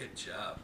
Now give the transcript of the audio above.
Good job.